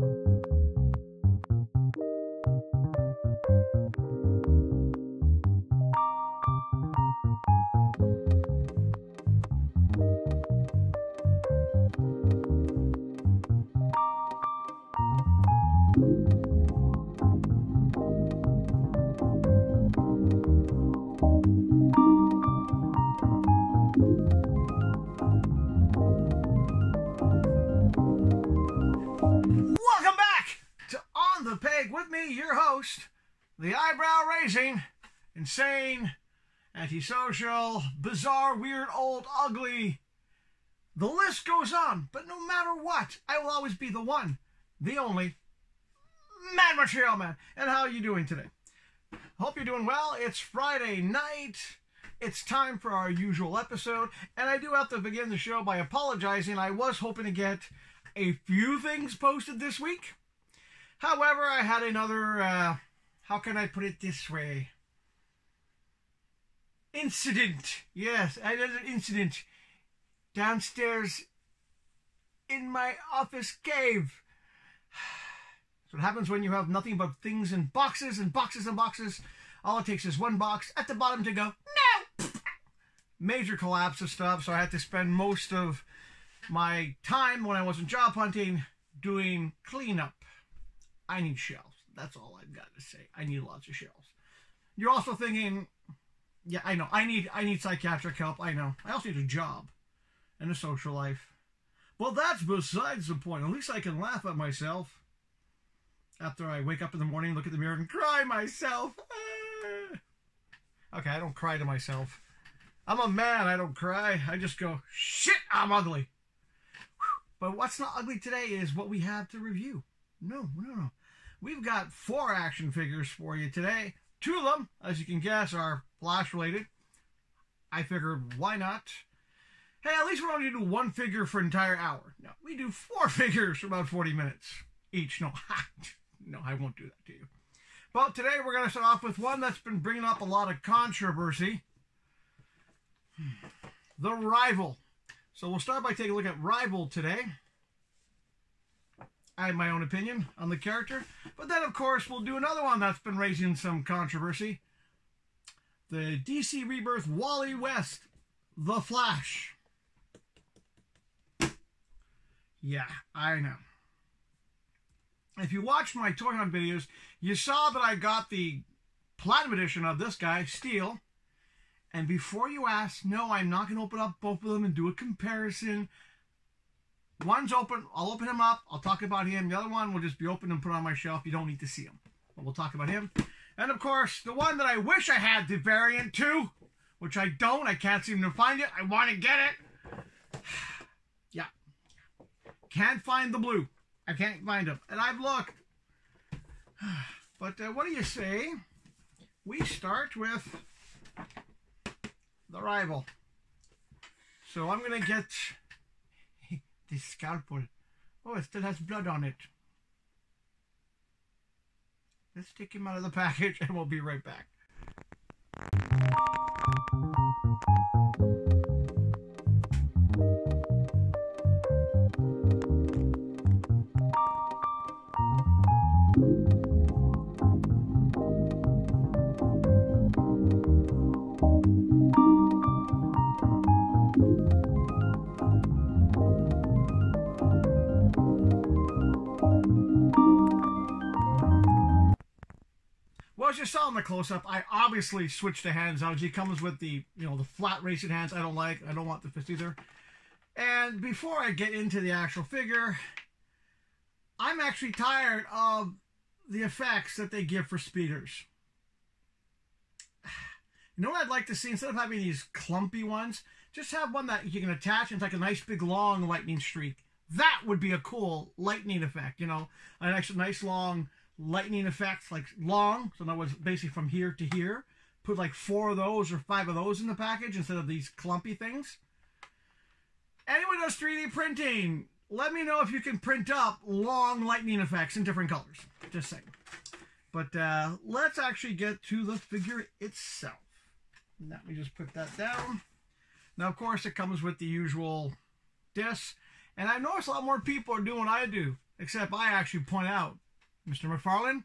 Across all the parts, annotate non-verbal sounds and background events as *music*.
Welcome the eyebrow raising, insane, antisocial, bizarre, weird, old, ugly. The list goes on, but no matter what, I will always be the one, the only, Mad Material Man. And how are you doing today? Hope you're doing well. It's Friday night. It's time for our usual episode, and I do have to begin the show by apologizing. I was hoping to get a few things posted this week. However, I had another, uh, how can I put it this way? Incident. Yes, I had an incident downstairs in my office cave. So what happens when you have nothing but things in boxes and boxes and boxes. All it takes is one box at the bottom to go, no! Major collapse of stuff, so I had to spend most of my time when I wasn't job hunting doing cleanup. I need shelves. That's all I've got to say. I need lots of shelves. You're also thinking, yeah, I know. I need I need psychiatric help. I know. I also need a job and a social life. Well, that's besides the point. At least I can laugh at myself after I wake up in the morning, look at the mirror, and cry myself. Ah. Okay, I don't cry to myself. I'm a man. I don't cry. I just go, shit, I'm ugly. But what's not ugly today is what we have to review. No, no, no. We've got four action figures for you today. Two of them, as you can guess, are Flash related. I figured, why not? Hey, at least we don't need to do one figure for an entire hour. No, we do four *laughs* figures for about 40 minutes each. No, *laughs* no, I won't do that to you. But today we're going to start off with one that's been bringing up a lot of controversy. Hmm. The Rival. So we'll start by taking a look at Rival today. I have my own opinion on the character. But then, of course, we'll do another one that's been raising some controversy. The DC Rebirth Wally West, The Flash. Yeah, I know. If you watched my Toy Hunt videos, you saw that I got the Platinum Edition of this guy, Steel. And before you ask, no, I'm not going to open up both of them and do a comparison. One's open. I'll open him up. I'll talk about him. The other one will just be open and put on my shelf. You don't need to see him. But we'll talk about him. And of course, the one that I wish I had the variant to, which I don't. I can't seem to find it. I want to get it. *sighs* yeah. Can't find the blue. I can't find him. And I've looked. *sighs* But uh, what do you say? We start with the rival. So I'm going to get this scalpel. Oh, it still has blood on it. Let's take him out of the package *laughs* and we'll be right back. The close-up, I obviously switched the hands out. He comes with the, you know, the flat racing hands. I don't like. I don't want the fist either. And before I get into the actual figure, I'm actually tired of the effects that they give for speeders. *sighs* You know what I'd like to see? Instead of having these clumpy ones, just have one that you can attach and it's like a nice big long lightning streak. That would be a cool lightning effect, you know, an actual nice long lightning effects, like long. So in other words, basically from here to here. Put like four of those or five of those in the package instead of these clumpy things. Anyone does 3D printing, let me know if you can print up long lightning effects in different colors. Just saying. But uh, let's actually get to the figure itself. Let me just put that down. Now, of course, it comes with the usual disc. And I noticed a lot more people are doing what I do. Except I actually point out, Mr. McFarlane,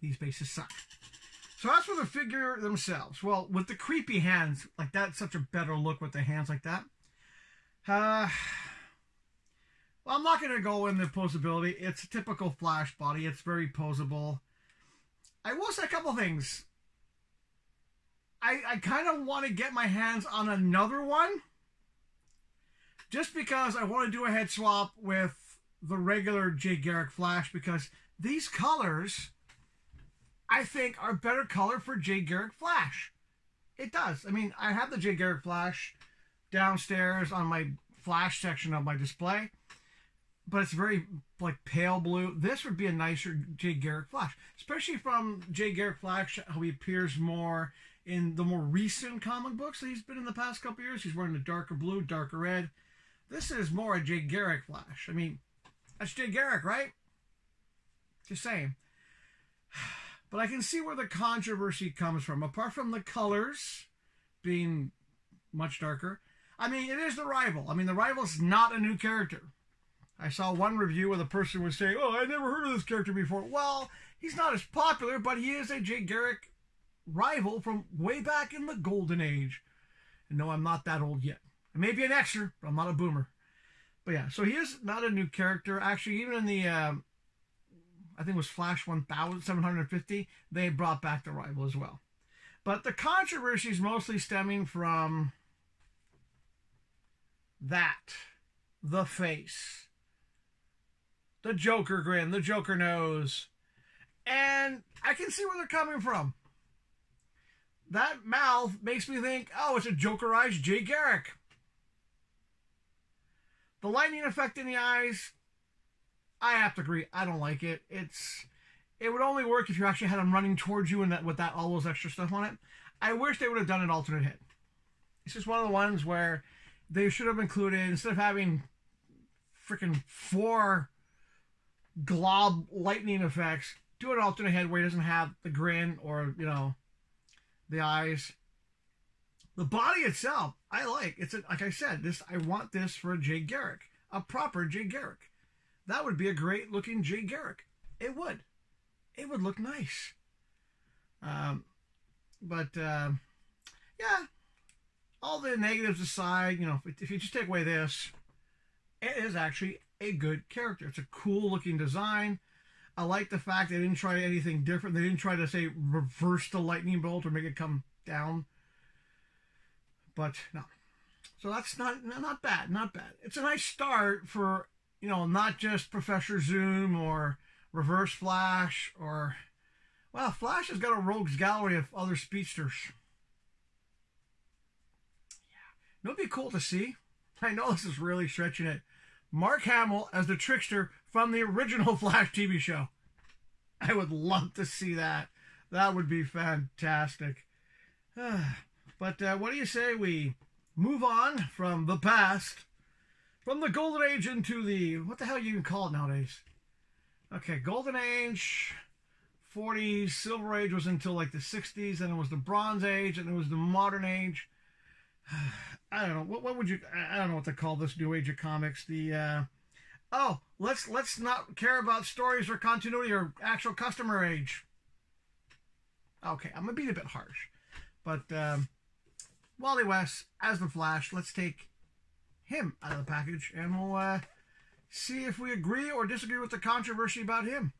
these bases suck. So as for the figure themselves, well, with the creepy hands, like that's such a better look with the hands like that. Uh, well, I'm not going to go in the posability. It's a typical Flash body. It's very posable. I will say a couple things. I, I kind of want to get my hands on another one. Just because I want to do a head swap with the regular Jay Garrick Flash because these colors I think, are better color for Jay Garrick Flash. It does. I mean, I have the Jay Garrick Flash downstairs on my Flash section of my display, but it's very like pale blue. This would be a nicer Jay Garrick Flash, especially from Jay Garrick Flash, how he appears more in the more recent comic books that he's been in the past couple years. He's wearing a darker blue, darker red. This is more a Jay Garrick Flash. I mean, that's Jay Garrick, right? Just saying. *sighs* But I can see where the controversy comes from. Apart from the colors being much darker, I mean, it is the rival. I mean, the rival's not a new character. I saw one review where the person was saying, "Oh, I never heard of this character before." Well, he's not as popular, but he is a Jay Garrick rival from way back in the golden age. And no, I'm not that old yet. I may be an extra, but I'm not a boomer. But yeah, so he is not a new character. Actually, even in the um, I think it was Flash 1750, they brought back the rival as well. But the controversy is mostly stemming from that the face, the Joker grin, the Joker nose. And I can see where they're coming from. That mouth makes me think, oh, it's a Jokerized Jay Garrick. The lightning effect in the eyes, I have to agree. I don't like it. It's it would only work if you actually had them running towards you and that with that all those extra stuff on it. I wish they would have done an alternate hit. It's just one of the ones where they should have included instead of having freaking four glob lightning effects, do an alternate head where he doesn't have the grin or you know the eyes. The body itself, I like. It's a, like I said, this I want this for a Jay Garrick, a proper Jay Garrick. That would be a great looking Jay Garrick. It would. It would look nice. Um, but uh, yeah, all the negatives aside, you know, if, if you just take away this, it is actually a good character. It's a cool looking design. I like the fact they didn't try anything different. They didn't try to say reverse the lightning bolt or make it come down. But no. So that's not not bad, not bad. It's a nice start for you know, not just Professor Zoom or Reverse Flash or, well, Flash has got a rogues gallery of other speedsters. Yeah. It'd be cool to see. *laughs* I know this is really stretching it. Mark Hamill as the trickster from the original *laughs* Flash TV show. I would love to see that. That would be fantastic. *sighs* but uh, what do you say we move on from the past from the Golden Age into the what the hell you even call it nowadays? Okay, Golden Age, 40s, Silver Age was until like the 60s, and it was the Bronze Age, and it was the Modern Age. *sighs* I don't know what what would you I don't know what to call this new age of comics. The uh, oh let's let's not care about stories or continuity or actual customer age. Okay, I'm gonna be a bit harsh, but um, Wally West as the Flash. Let's take him out of the package, and we'll uh, see if we agree or disagree with the controversy about him.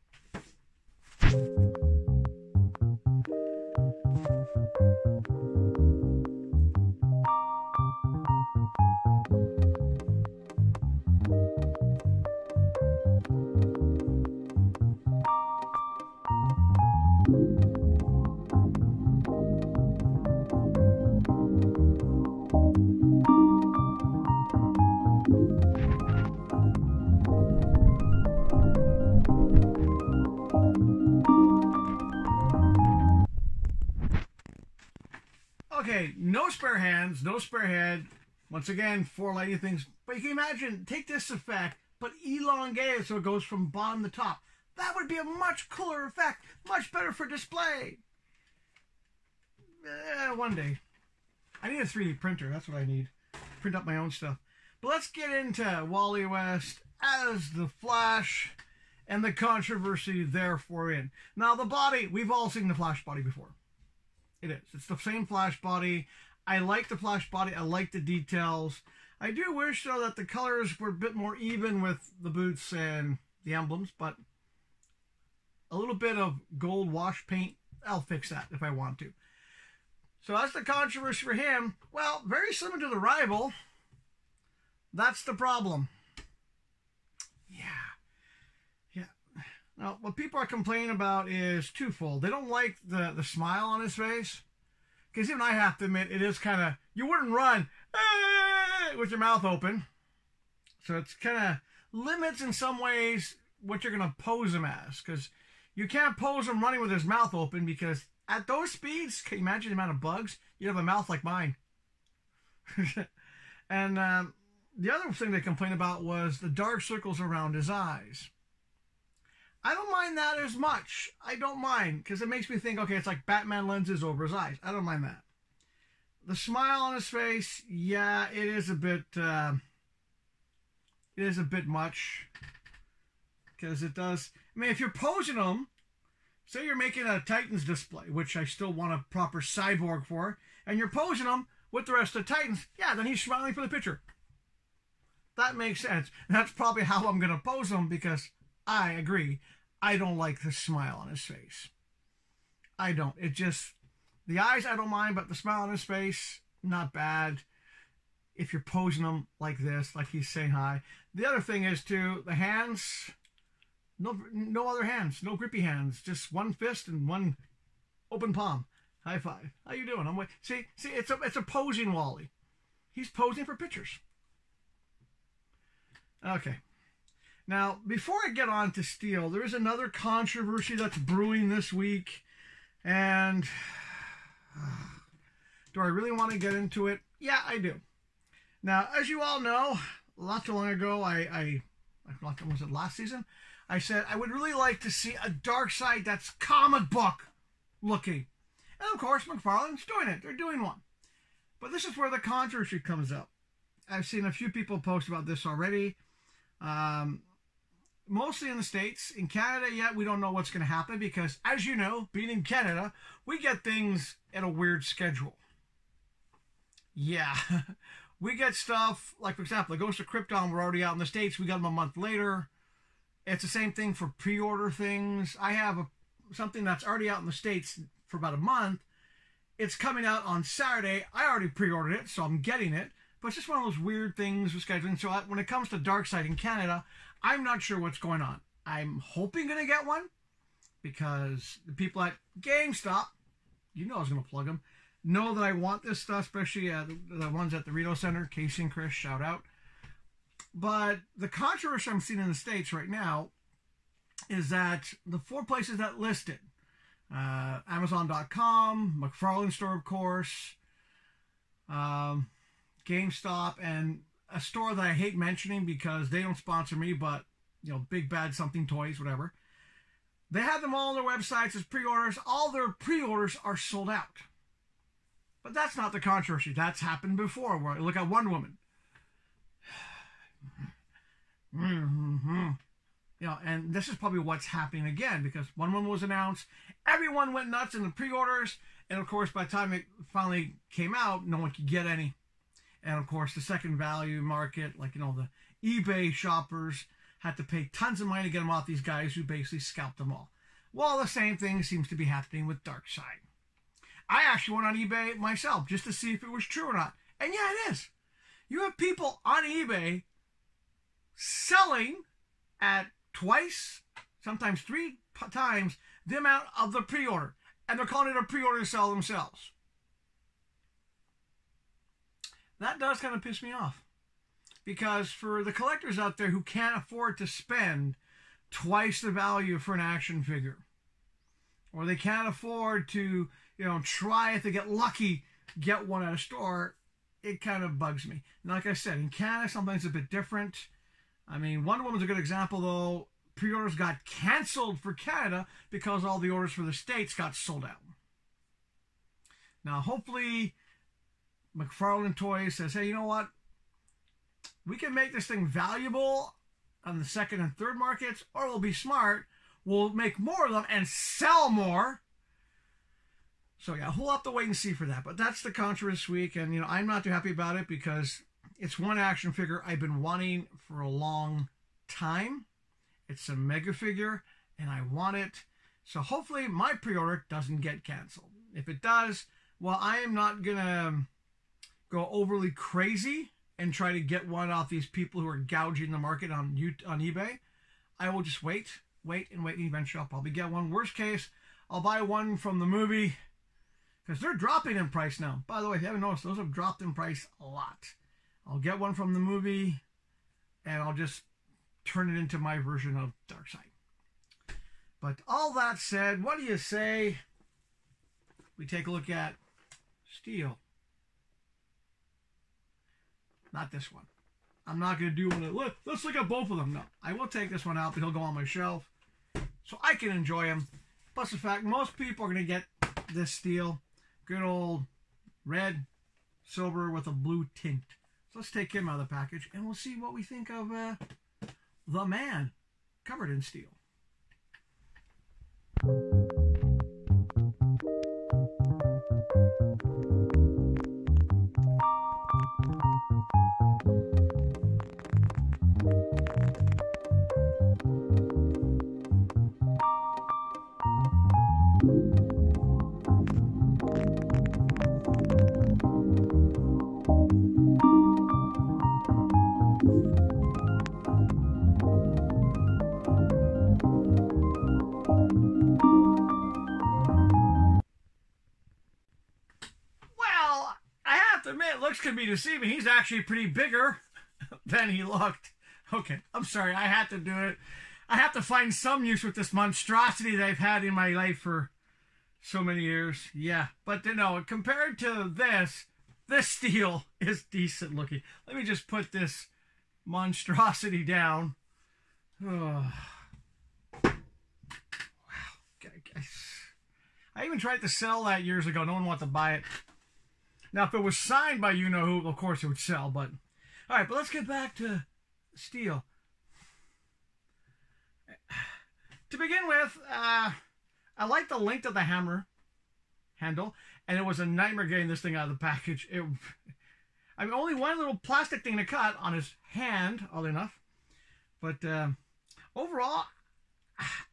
No spare hands, no spare head. Once again, four lighting things. But you can imagine, take this effect, but elongate it so it goes from bottom to top. That would be a much cooler effect, much better for display. Eh, one day. I need a 3D printer. That's what I need. Print up my own stuff. But let's get into Wally West as the Flash and the controversy therefore in. Now, the body, we've all seen the Flash body before. It is. It's the same Flash body. I like the Flash body. I like the details. I do wish, though, that the colors were a bit more even with the boots and the emblems, but a little bit of gold wash paint, I'll fix that if I want to. So that's the controversy for him. Well, very similar to the rival. That's the problem. Yeah. Yeah. Now, what people are complaining about is twofold. They don't like the, the smile on his face. Because even I have to admit, it is kind of, you wouldn't run ah, with your mouth open. So it's kind of limits in some ways what you're going to pose him as. Because you can't pose him running with his mouth open because at those speeds, can you imagine the amount of bugs? You'd have a mouth like mine. *laughs* and um, the other thing they complained about was the dark circles around his eyes. I don't mind that as much. I don't mind because it makes me think, okay, it's like Batman lenses over his eyes. I don't mind that. The smile on his face, yeah, it is a bit, uh, it is a bit much because it does. I mean, if you're posing him, say you're making a Titans display, which I still want a proper cyborg for, and you're posing him with the rest of the Titans, yeah, then he's smiling for the picture. That makes sense. that's probably how I'm going to pose him because I agree. I don't like the smile on his face. I don't. It just, the eyes I don't mind, but the smile on his face, not bad. If you're posing him like this, like he's saying hi. The other thing is, too, the hands, no, no other hands, no grippy hands, just one fist and one open palm. High five. How you doing? I'm wait. See, see, it's a it's a posing Wally. He's posing for pictures. Okay. Now, before I get on to steel, there is another controversy that's brewing this week, and *sighs* do I really want to get into it? Yeah, I do. Now, as you all know, not too long ago, I, I, was it last season? I said I would really like to see a Darkseid that's comic book looking. And of course, McFarlane's doing it. They're doing one. But this is where the controversy comes up. I've seen a few people post about this already. Um, mostly in the States. In Canada, yet we don't know what's going to happen because, as you know, being in Canada, we get things at a weird schedule. Yeah. *laughs* we get stuff, like, for example, the Ghost of Krypton we're already out in the States. We got them a month later. It's the same thing for pre order things. I have a, something that's already out in the States for about a month. It's coming out on Saturday. I already pre ordered it, so I'm getting it. But it's just one of those weird things with scheduling. So I, when it comes to Darkseid in Canada, I'm not sure what's going on. I'm hoping going to get one because the people at GameStop, you know I was going to plug them, know that I want this stuff, especially uh, the, the, ones at the Rideau Centre. Casey and Chris, shout out. But the controversy I'm seeing in the States right now is that the four places that listed uh, Amazon.com, McFarlane Store, of course, um, GameStop, and a store that I hate mentioning because they don't sponsor me, but you know, Big Bad Something Toys, whatever. They have them all on their websites as pre-orders. All their pre-orders are sold out. But that's not the controversy. That's happened before. Where look at Wonder Woman. *sighs* mm-hmm. You know, and this is probably what's happening again because Wonder Woman was announced. Everyone went nuts in the pre-orders, and of course, by the time it finally came out, no one could get any. And of course, the second value market, like, you know, the eBay shoppers had to pay tons of money to get them off these guys who basically scalped them all. Well, the same thing seems to be happening with Darkseid. I actually went on eBay myself just to see if it was true or not. And yeah, it is. You have people on eBay selling at twice, sometimes three times the amount of the pre order. And they're calling it a pre order to sell themselves that does kind of piss me off. Because for the collectors out there who can't afford to spend twice the value for an action figure, or they can't afford to, you know, try if they get lucky, get one at a store, it kind of bugs me. And like I said, in Canada, something's a bit different. I mean, Wonder Woman's a good example, though. Pre-orders got canceled for Canada because all the orders for the States got sold out. Now, hopefully, McFarlane Toys says, hey, you know what? We can make this thing valuable on the second and third markets, or we'll be smart. We'll make more of them and sell more. So yeah, we'll have to wait and see for that. But that's the Contra this week, and you know I'm not too happy about it because it's one action figure I've been wanting for a long time. It's a mega figure, and I want it. So hopefully my pre-order doesn't get canceled. If it does, well, I am not gonna go overly crazy and try to get one off these people who are gouging the market on on eBay. I will just wait, wait, and wait, and eventually I'll probably get one. Worst case, I'll buy one from the movie because they're dropping in price now. By the way, if you haven't noticed, those have dropped in price a lot. I'll get one from the movie, and I'll just turn it into my version of Darkseid. But all that said, what do you say we take a look at Steel? Not this one. I'm not going to do one. Look, let's look at both of them. No, I will take this one out, but he'll go on my shelf so I can enjoy him. Plus the fact most people are going to get this steel, good old red, silver with a blue tint. So let's take him out of the package and we'll see what we think of uh, the man covered in steel. Be deceiving. He's actually pretty bigger *laughs* than he looked. Okay, I'm sorry. I had to do it. I have to find some use with this monstrosity that I've had in my life for so many years. Yeah, but you know, compared to this, this steel *laughs* is decent looking. Let me just put this monstrosity down. Oh. *sighs* Wow. I even tried to sell that years ago. No one wanted to buy it. Now, if it was signed by you know who, of course it would sell. But all right, but let's get back to steel. To begin with, uh, I like the length of the hammer handle, and it was a nightmare getting this thing out of the package. It, *laughs* I mean, only one little plastic thing to cut on his hand, oddly enough. But uh, overall,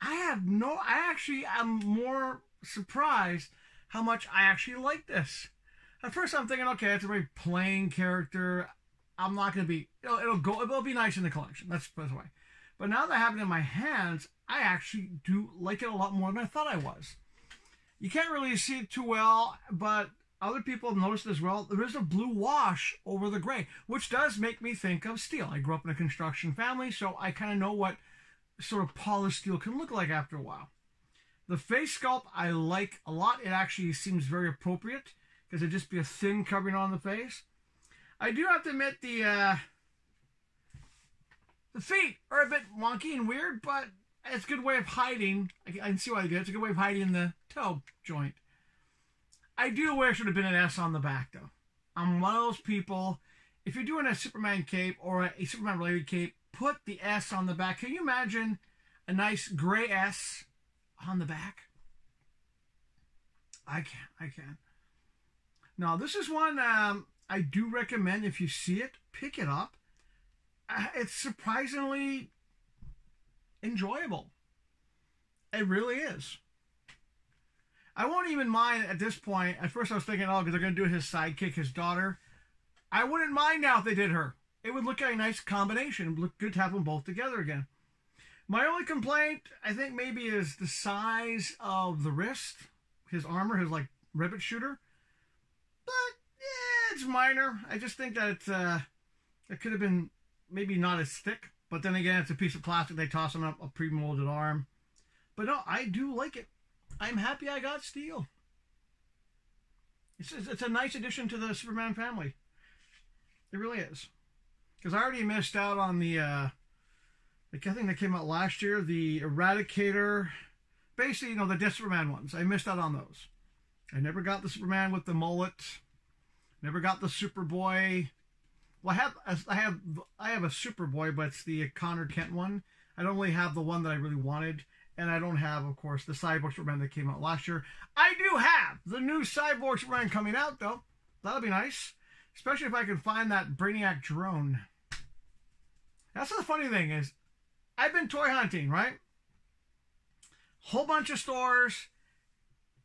I have no. I actually am more surprised how much I actually like this. At first, I'm thinking, okay, it's a very plain character. I'm not going to be. It'll, it'll, go. It'll be nice in the collection. It this way. But now that I have it in my hands, I actually do like it a lot more than I thought I was. You can't really see it too well, but other people have noticed as well. There is a blue wash over the gray, which does make me think of steel. I grew up in a construction family, so I kind of know what sort of polished steel can look like after a while. The face sculpt I like a lot. It actually seems very appropriate because it'd just be a thin covering on the face. I do have to admit the uh, the feet are a bit wonky and weird, but it's a good way of hiding. I can see why they do it. It's a good way of hiding the toe joint. I do wish there would have been an S on the back, though. I'm one of those people. If you're doing a Superman cape or a, a Superman related cape, put the S on the back. Can you imagine a nice gray S on the back? I can't. I can. Now, this is one um, I do recommend if you see it, pick it up. Uh, it's surprisingly enjoyable. It really is. I won't even mind at this point. At first, I was thinking, oh, because they're going to do his sidekick, his daughter. I wouldn't mind now if they did her. It would look like a nice combination. It would look good to have them both together again. My only complaint, I think, maybe is the size of the wrist, his armor, his like rivet shooter but yeah, it's minor. I just think that uh, it could have been maybe not as thick, but then again, it's a piece of plastic. They toss on a, a pre-molded arm. But no, I do like it. I'm happy I got steel. It's, it's a nice addition to the Superman family. It really is. Because I already missed out on the, uh, the thing that came out last year, the Eradicator. Basically, you know, the Superman ones. I missed out on those. I never got the Superman with the mullet. Never got the Superboy Well, I have I have I have a Superboy, but it's the Connor Kent one. I don't really have the one that I really wanted, and I don't have, of course, the Cyborg Superman that came out last year. I do have the new Cyborg Superman coming out though. That'll be nice, especially if I can find that Brainiac drone. That's the funny thing is, I've been toy hunting, right? Whole bunch of stores.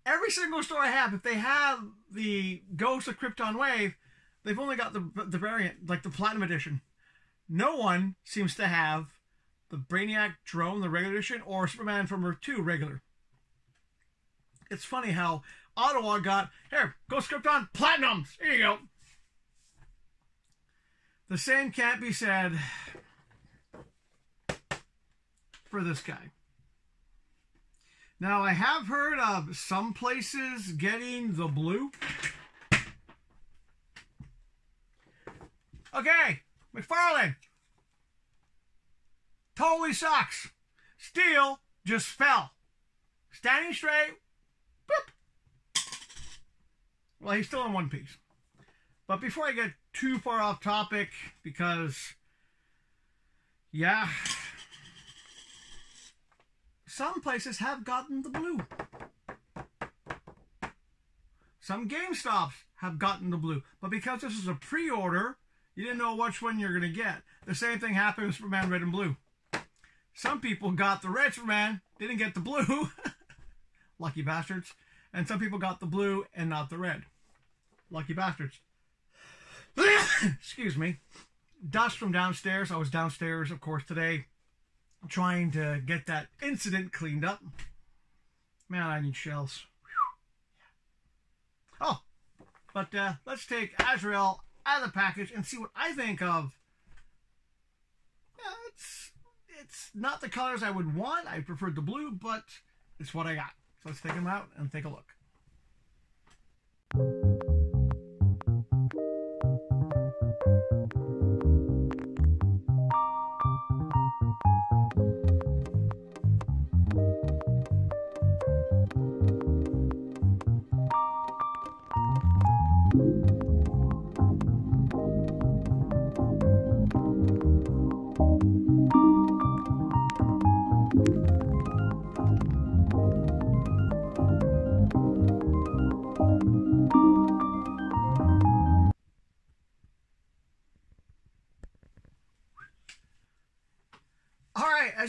Every single store I have, if they have the Ghost of Krypton Wave, they've only got the the variant, like the Platinum Edition. No one seems to have the Brainiac drone, the regular edition, or Superman from Earth 2 regular. It's funny how Ottawa got, here, Ghost of Krypton Platinums. Here you go. The same can't be said for this guy. Now, I have heard of some places getting the blue. Okay, McFarlane. Totally sucks. Steel just fell. Standing straight. Boop. Well, he's still in one piece. But before I get too far off topic, because, yeah, some places have gotten the blue. Some GameStops have gotten the blue. But because this is a pre order, you didn't know which one you're going to get. The same thing happened with Superman Red and Blue. Some people got the red Superman, didn't get the blue. *laughs* Lucky bastards. And some people got the blue and not the red. Lucky bastards. *coughs* Excuse me. Dust from downstairs. I was downstairs, of course, today trying to get that incident cleaned up. Man, I need shells. Oh, but uh, let's take Azrael out of the package and see what I think of. Yeah, it's it's not the colors I would want. I preferred the blue, but it's what I got. So let's take them out and take a look.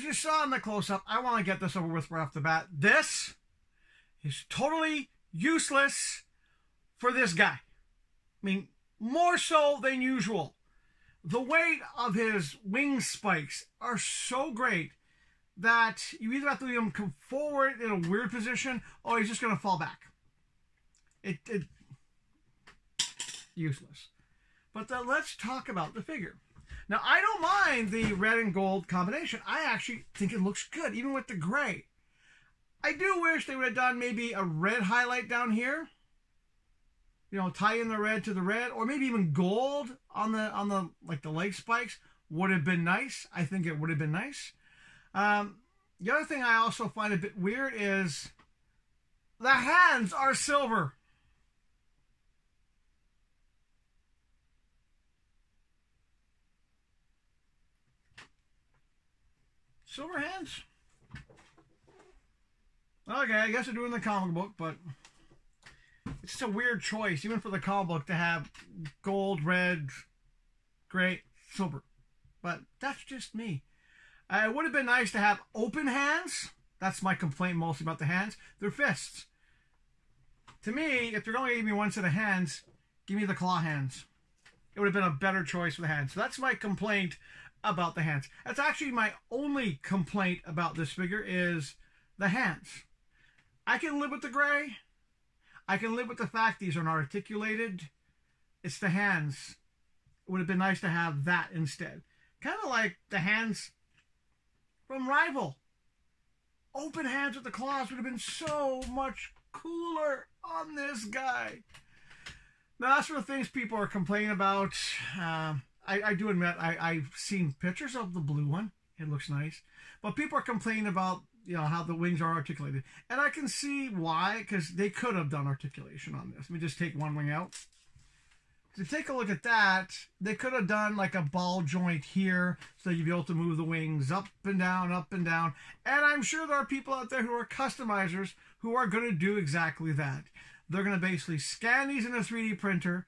You saw in the close-up, I want to get this over with right off the bat. This is totally useless for this guy. I mean, more so than usual. The weight of his wing spikes are so great that you either have to leave him come forward in a weird position or he's just going to fall back. It, it useless. But then let's talk about the figure. Now, I don't mind the red and gold combination. I actually think it looks good, even with the gray. I do wish they would have done maybe a red highlight down here. You know, tie in the red to the red, or maybe even gold on the on the like the leg spikes would have been nice. I think it would have been nice. Um, the other thing I also find a bit weird is the hands are silver. Silver hands. Okay, I guess they're doing the comic book, but it's just a weird choice, even for the comic book, to have gold, red, gray, silver. But that's just me. Uh, it would have been nice to have open hands. That's my complaint mostly about the hands. They're fists. To me, if they're going to give me one set of hands, give me the claw hands. It would have been a better choice for the hands. So that's my complaint about the hands. That's actually my only complaint about this figure is the hands. I can live with the gray. I can live with the fact these are not articulated. It's the hands. It would have been nice to have that instead. Kind of like the hands from Rival. Open hands with the claws would have been so much cooler on this guy. Now, that's the things people are complaining about. Uh, I, I do admit I, I've seen pictures of the blue one. It looks nice. But people are complaining about you know how the wings are articulated, and I can see why because they could have done articulation on this. Let me just take one wing out. to take a look at that, they could have done like a ball joint here so you'd be able to move the wings up and down, up and down. And I'm sure there are people out there who are customizers who are going to do exactly that. They're going to basically scan these in a 3D printer.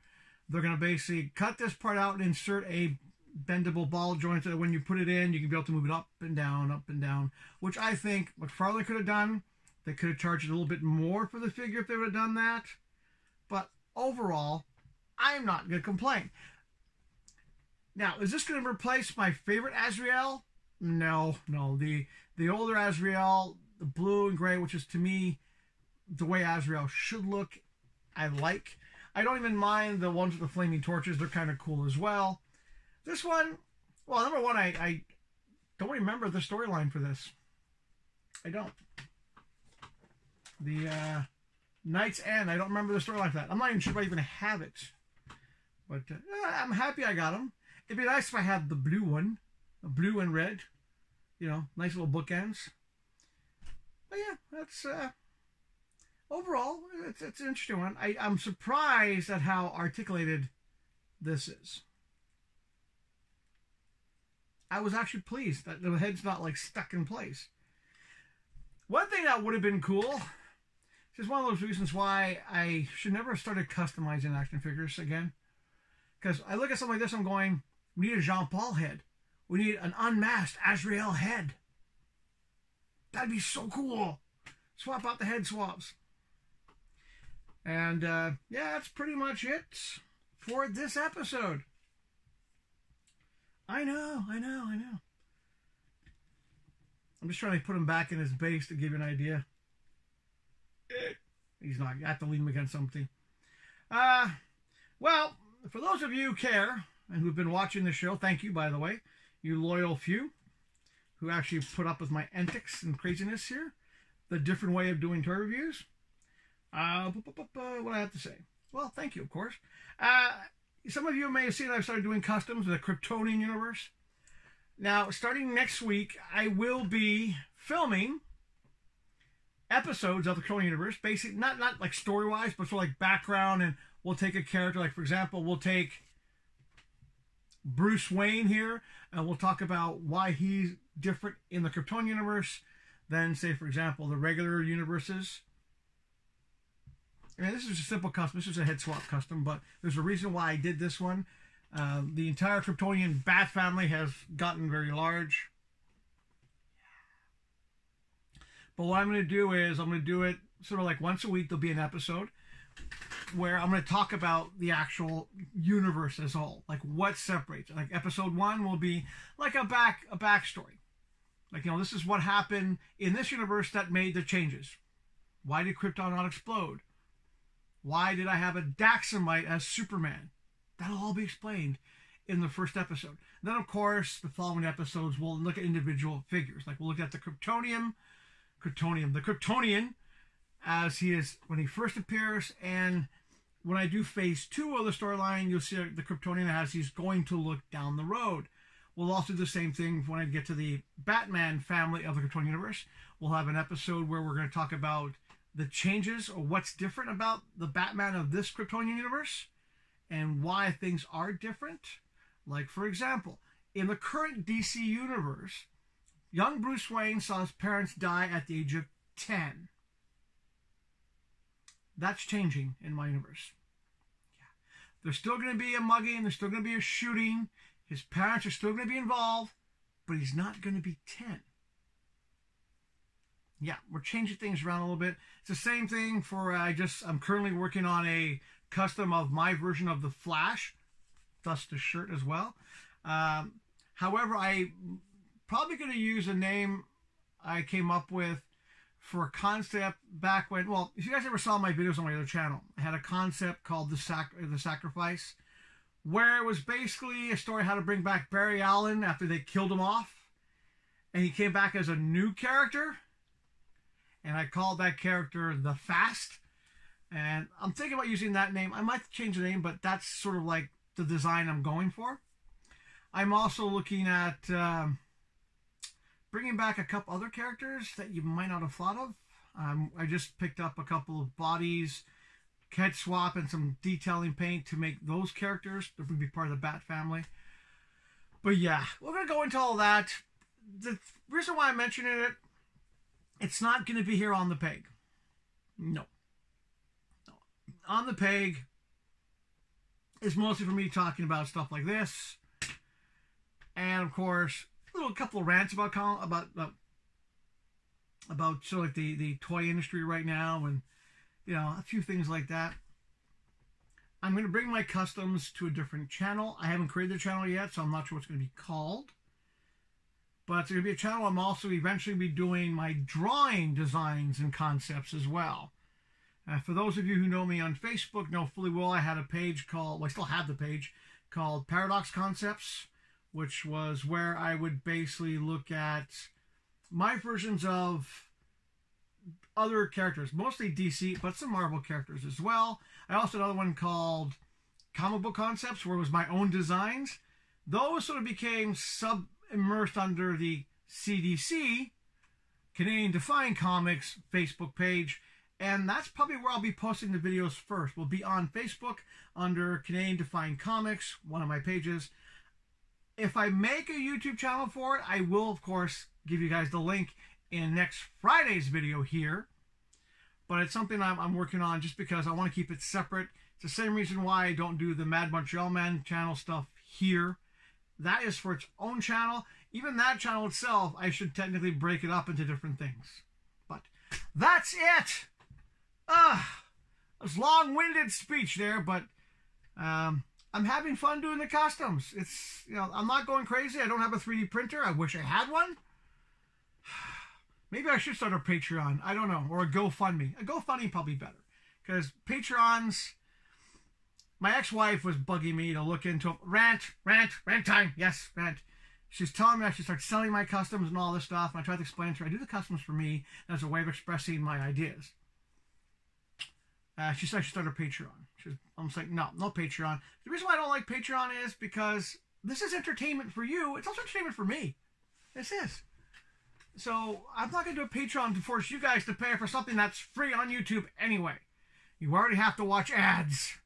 They're going to basically cut this part out and insert a bendable ball joint so that when you put it in, you can be able to move it up and down, up and down, which I think McFarlane could have done. They could have charged a little bit more for the figure if they would have done that. But overall, I'm not going to complain. Now, is this going to replace my favorite Azrael? No, no. The the older Azrael, the blue and gray, which is to me the way Azrael should look, I like. I don't even mind the ones with the flaming torches. They're kind of cool as well. This one, well, number one, I, I don't remember the storyline for this. I don't. The uh, Knight's End, I don't remember the storyline for that. I'm not even sure if I even have it. But uh, I'm happy I got them. It'd be nice if I had the blue one, the blue and red. You know, nice little bookends. But yeah, that's uh, overall it's, it's an interesting one. I, I'm surprised at how articulated this is. I was actually pleased that the head's not like stuck in place. One thing that would have been cool, this is one of those reasons why I should never have started customizing action figures again. Because I look at something like this, I'm going, we need a Jean Paul head. We need an unmasked Azrael head. That'd be so cool. Swap out the head swaps. And uh, yeah, that's pretty much it for this episode. I know, I know, I know. I'm just trying to put him back in his base to give you an idea. He's not. You have to lean him against something. Uh, well, for those of you who care and who've been watching the show, thank you, by the way, you loyal few who actually put up with my antics and craziness here, the different way of doing tour reviews. Uh, what I have to say? Well, thank you, of course. Uh, some of you may have seen I've started doing customs in the Kryptonian universe. Now, starting next week, I will be filming episodes of the Kryptonian universe, basically not not like story wise, but sort of like background, and we'll take a character like, for example, we'll take Bruce Wayne here, and we'll talk about why he's different in the Kryptonian universe than, say, for example, the regular universes. I mean, this is a simple custom. This is a head swap custom, but there's a reason why I did this one. Uh, the entire Kryptonian bat family has gotten very large. But what I'm going to do is I'm going to do it sort of like once a week. There'll be an episode where I'm going to talk about the actual universe as a whole, like what separates. Like episode one will be like a back a backstory. Like you know, this is what happened in this universe that made the changes. Why did Krypton not explode? Why did I have a Daxamite as Superman? That'll all be explained in the first episode. Then, of course, the following episodes we'll look at individual figures. Like we'll look at the Kryptonium, Kryptonium, the Kryptonian, as he is when he first appears, and when I do phase two of the storyline, you'll see the Kryptonian as he's going to look down the road. We'll also do the same thing when I get to the Batman family of the Kryptonian universe. We'll have an episode where we're going to talk about the changes or what's different about the Batman of this Kryptonian universe and why things are different. Like, for example, in the current DC universe, young Bruce Wayne saw his parents die at the age of 10. That's changing in my universe. Yeah. There's still going to be a mugging, there's still going to be a shooting. His parents are still going to be involved, but he's not going to be 10 yeah, we're changing things around a little bit. It's the same thing for uh, I just I'm currently working on a custom of my version of the Flash, thus the shirt as well. Um, however, I probably going to use a name I came up with for a concept back when. Well, if you guys ever saw my videos on my other channel, I had a concept called the sac the sacrifice, where it was basically a story how to bring back Barry Allen after they killed him off, and he came back as a new character and I called that character the Fast. And I'm thinking about using that name. I might change the name, but that's sort of like the design I'm going for. I'm also looking at um, bringing back a couple other characters that you might not have thought of. Um, I just picked up a couple of bodies head swap and some detailing paint to make those characters that would be part of the Bat family. But yeah, we're gonna go into all that. The reason why I'm mentioning it, it's not gonna be here on the peg. No. no. On the peg is mostly for me talking about stuff like this, and of course, a little couple of rants about about about, about sort of like the the toy industry right now, and you know a few things like that. I'm going to bring my customs to a different channel. I haven't created the channel yet, so I'm not sure what's going to be called. But it's going to be a channel I'm also eventually be doing my drawing designs and concepts as well. Uh, for those of you who know me on Facebook, know fully well I had a page called, well, I still have the page, called Paradox Concepts, which was where I would basically look at my versions of other characters, mostly DC, but some Marvel characters as well. I also had another one called Comic Book Concepts, where it was my own designs. Those sort of became sub immersed under the CDC, Canadian Defying Comics Facebook page, and that's probably where I'll be posting the videos first. We'll be on Facebook under Canadian Defying Comics, one of my pages. If I make a YouTube channel for it, I will, of course, give you guys the link in next Friday's video here. But it's something I'm, I'm working on just because I want to keep it separate. It's the same reason why I don't do the Mad Montreal Man channel stuff here. That is for its own channel. Even that channel itself, I should technically break it up into different things. But that's it. Uh, a long-winded speech there, but um, I'm having fun doing the customs. It's you know I'm not going crazy. I don't have a 3D printer. I wish I had one. *sighs* Maybe I should start a Patreon. I don't know, or a GoFundMe. A GoFundMe probably better because Patreons. My ex-wife was bugging me to look into rant, rant, rant time. Yes, rant. She's telling me I should start selling my customs and all this stuff. And I tried to explain to her I do the customs for me as a way of expressing my ideas. Uh, she said she started a Patreon. She's almost like, no, no Patreon. The reason why I don't like Patreon is because this is entertainment for you. It's also entertainment for me. This is. So I'm not going to do a Patreon to force you guys to pay for something that's free on YouTube anyway. You already have to watch ads.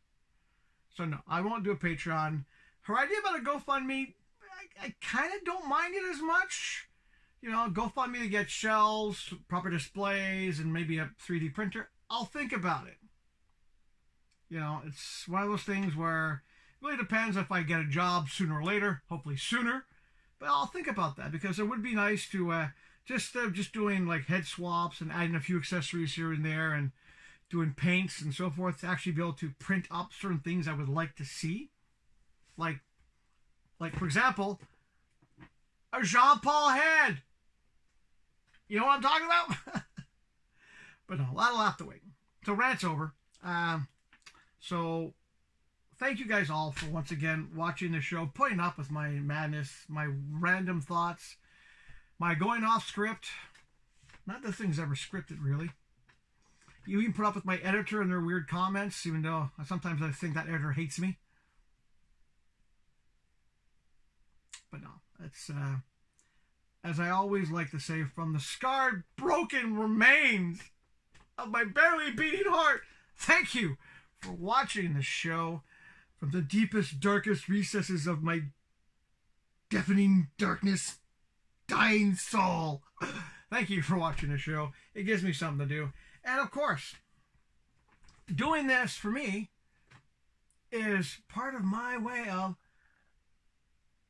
So no, I won't do a Patreon. Her idea about a GoFundMe, I, I kind of don't mind it as much. You know, GoFundMe to get shelves, proper displays, and maybe a 3D printer. I'll think about it. You know, it's one of those things where it really depends if I get a job sooner or later, hopefully sooner. But I'll think about that because it would be nice to uh, just uh, just doing like head swaps and adding a few accessories here and there and doing paints and so forth to actually be able to print up certain things I would like to see. Like, like for example, a Jean Paul head. You know what I'm talking about? *laughs* but no, that'll have to wait. So rant's over. Um, so thank you guys all for once again watching the show, putting up with my madness, my random thoughts, my going off script. Not that thing's ever scripted, really. You even put up with my editor and their weird comments, even though sometimes I think that editor hates me. But no, it's, uh, as I always like to say, from the scarred, broken remains of my barely beating heart, thank you for watching the show from the deepest, darkest recesses of my deafening darkness dying soul. Thank you for watching the show. It gives me something to do. And of course, doing this for me is part of my way of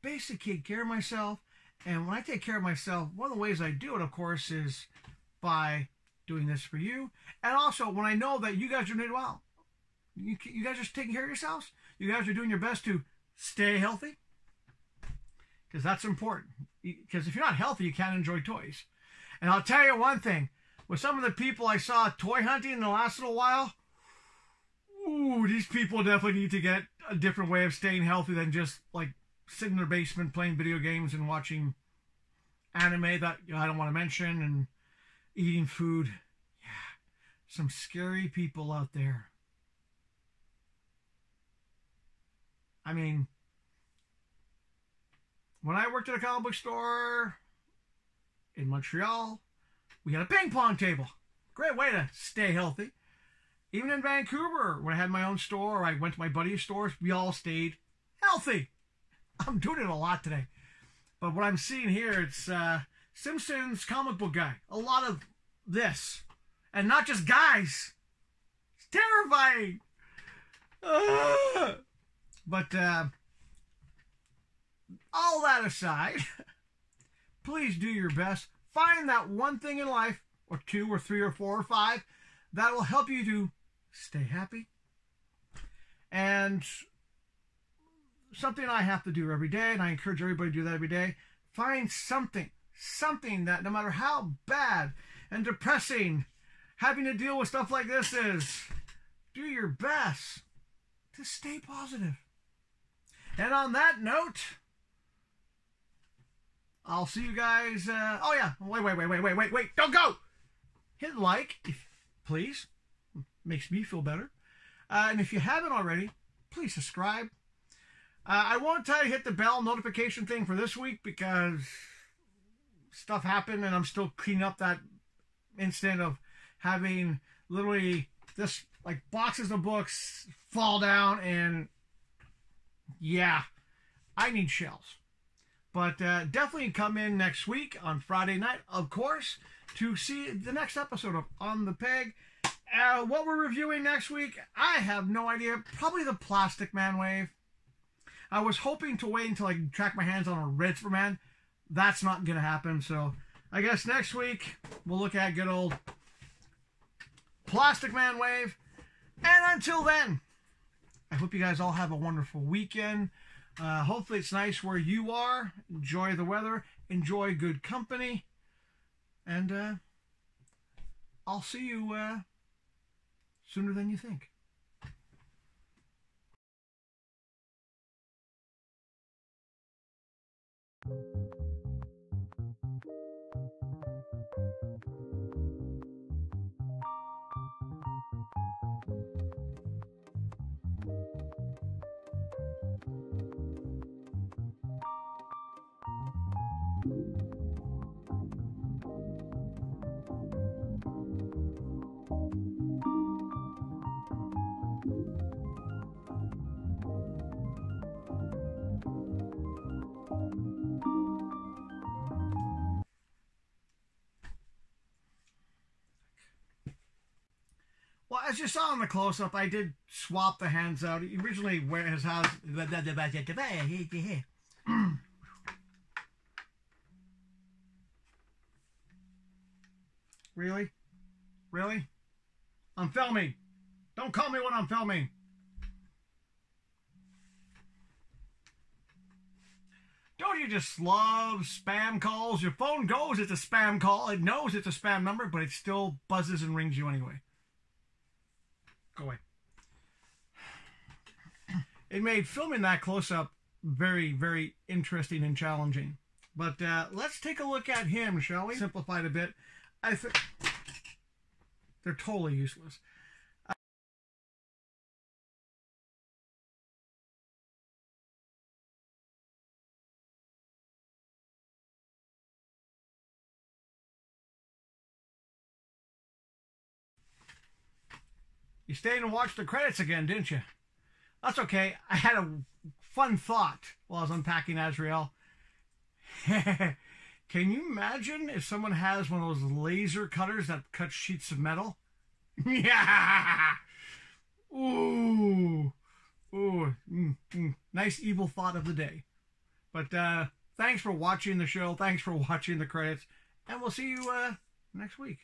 basically taking care of myself. And when I take care of myself, one of the ways I do it, of course, is by doing this for you. And also when I know that you guys are doing well. You, you guys are taking care of yourselves. You guys are doing your best to stay healthy. Because that's important because if you're not healthy, you can't enjoy toys. And I'll tell you one thing: with some of the people I saw toy hunting in the last little while, ooh, these people definitely need to get a different way of staying healthy than just like sitting in their basement playing video games and watching anime that you know, I don't want to mention and eating food. Yeah, some scary people out there. I mean, when I worked at a comic book store in Montreal, we had a ping pong table. Great way to stay healthy. Even in Vancouver, when I had my own store, I went to my buddy's stores, we all stayed healthy. I'm doing it a lot today. But what I'm seeing here, it's uh, Simpsons comic book guy. A lot of this. And not just guys. It's terrifying. Uh, but uh, all that aside, *laughs* please do your best. Find that one thing in life, or two, or three, or four, or five, that will help you to stay happy. And something I have to do every day, and I encourage everybody to do that every day. Find something, something that no matter how bad and depressing having to deal with stuff like this is, do your best to stay positive. And on that note, I'll see you guys. Uh, oh, yeah. Wait, wait, wait, wait, wait, wait, wait. Don't go! Hit like, if, please. Makes me feel better. Uh, and if you haven't already, please subscribe. Uh, I won't tell you hit the bell notification thing for this week because stuff happened and I'm still cleaning up that incident of having literally this like boxes of books fall down and yeah, I need shells. But uh, definitely come in next week on Friday night, of course, to see the next episode of On the Peg. Uh, what we're reviewing next week, I have no idea. Probably the Plastic Man wave. I was hoping to wait until I can track my hands on a Red Superman. That's not going to happen. So I guess next week we'll look at good old Plastic Man wave. And until then, I hope you guys all have a wonderful weekend. Uh, hopefully it's nice where you are. Enjoy the weather. Enjoy good company. And uh, I'll see you uh, sooner than you think. As you saw in the close up, I did swap the hands out. He originally where his house. really? Really? I'm filming. Don't call me when I'm filming. Don't you just love spam calls? Your phone goes, it's a spam call. It knows it's a spam number, but it still buzzes and rings you anyway. Go away. It made filming that close up very, very interesting and challenging. But uh, let's take a look at him, shall we? Simplified a bit. I think they're totally useless. You stayed and watched the credits again, didn't you? That's okay. I had a fun thought while I was unpacking Azrael. *laughs* Can you imagine if someone has one of those laser cutters that cuts sheets of metal? *laughs* yeah! Ooh! Ooh! Mm, mm. Nice evil thought of the day. But uh, thanks for watching the show. Thanks for watching the credits. And we'll see you uh, next week.